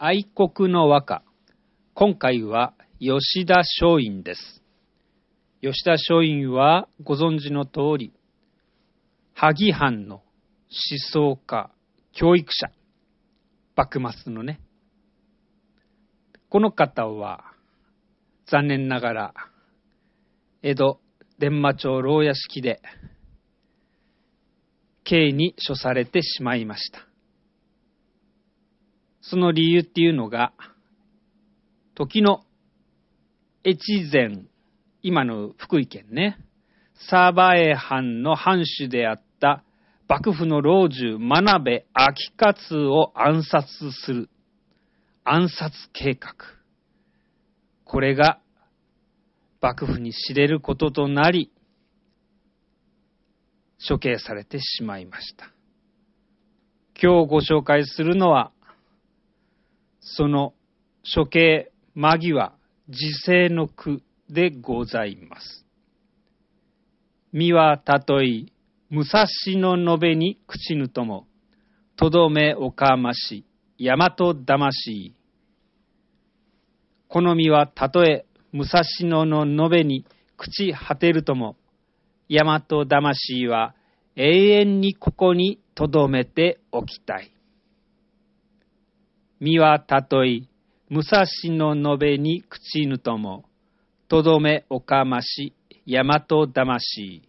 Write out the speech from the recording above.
愛国の和歌。今回は吉田松陰です。吉田松陰はご存知の通り、萩藩の思想家、教育者、幕末のね。この方は、残念ながら、江戸伝馬町牢屋敷で、刑に処されてしまいました。その理由っていうのが、時の越前、今の福井県ね、サーバエ藩の藩主であった幕府の老中真鍋昭勝を暗殺する暗殺計画。これが幕府に知れることとなり、処刑されてしまいました。今日ご紹介するのは、その処刑間際、時世の句でございます。身はたとえ、武蔵の延べに口ぬとも、とどめおかまし、大和魂。この身はたとえ、武蔵野の延べに朽ち果てるとも、大和魂は永遠にここに留めておきたい。身はたとい、武蔵の延べに口ぬとも、とどめおかまし、大和魂。